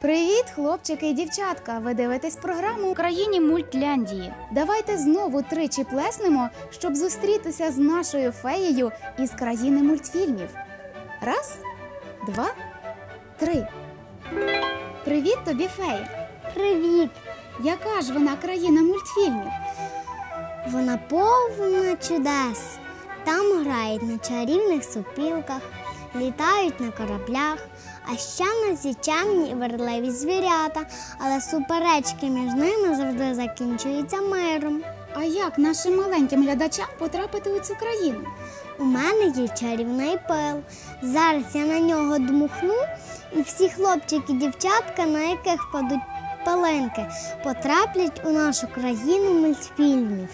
Привіт, хлопчики і дівчатка! Ви дивитесь програму Україні Мультляндії. Давайте знову тричі плеснемо, щоб зустрітися з нашою феєю із країни мультфільмів. Раз, два, три. Привіт тобі, фея! Привіт! Яка ж вона країна мультфільмів? Вона повна чудес. Там грають на чарівних супілках, літають на кораблях, а ще на ці і верливі звірята, але суперечки між ними завжди закінчуються миром. А як нашим маленьким глядачам потрапити у цю країну? У мене є чарівний пил. Зараз я на нього дмухну, і всі хлопчики і дівчатка, на яких падуть пилинки, потраплять у нашу країну мультфільмів.